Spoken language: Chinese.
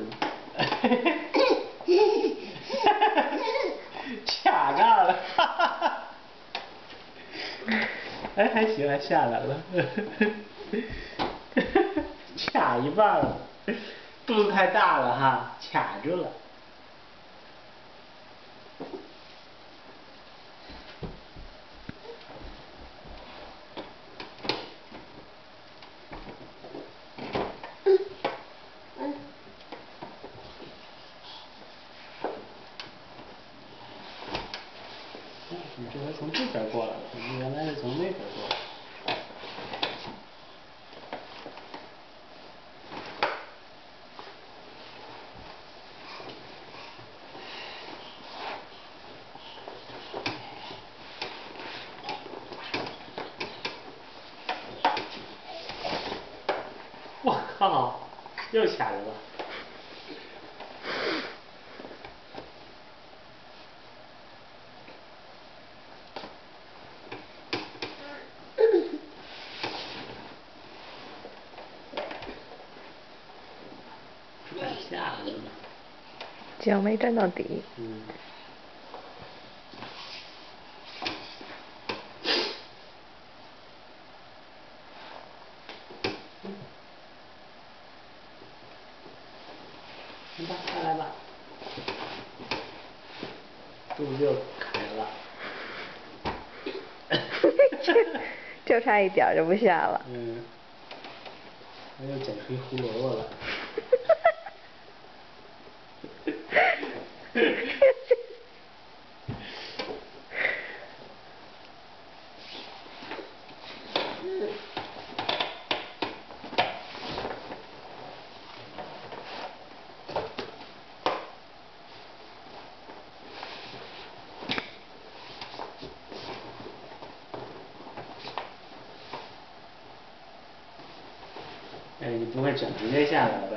卡那了，哎，还行，还下来了，卡一半了，肚子太大了哈，卡住了。你这回从这边过来了，你原来是从那边过来。我靠，又卡着了。脚没站到底。嗯。你吧，再来吧。肚子又开了。就差一点就不下了。嗯。我又整出一胡萝卜了。哎，你不会整直接下来吧，